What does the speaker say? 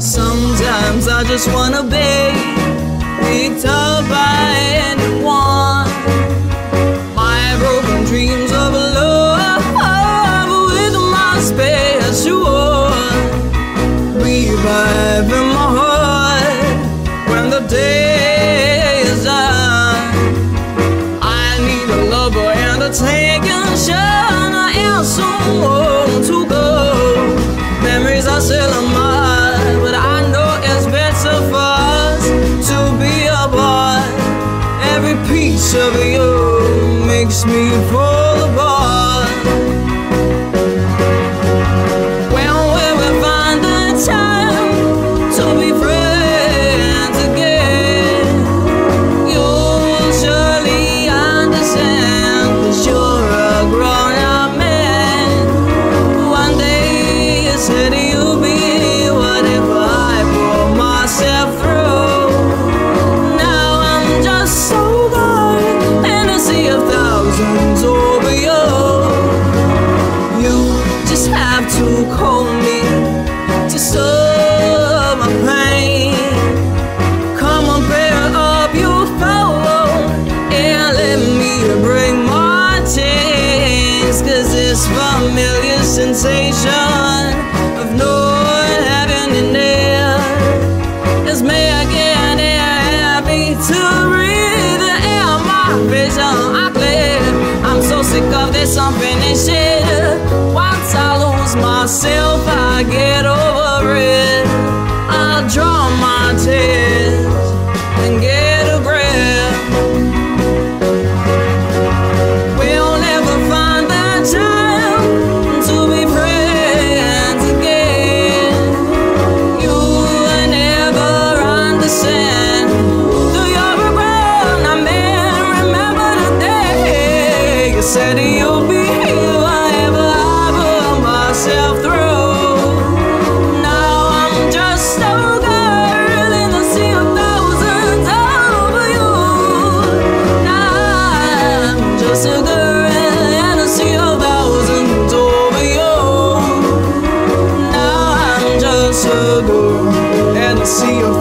Sometimes I just wanna be picked up by anyone. My broken dreams of love with my special revive in my heart when the day me fall apart. My pain. Come on, up your and let me bring my this familiar sensation of happy to breathe. My vision, I clear. I'm so sick of this unfinished shit. Once I lose myself, if I get over it, I'll draw my tears and get a grip. We'll never find that time to be friends again. You will never understand. Do your regret, I mean, remember the day you said. Ambassador, and I see your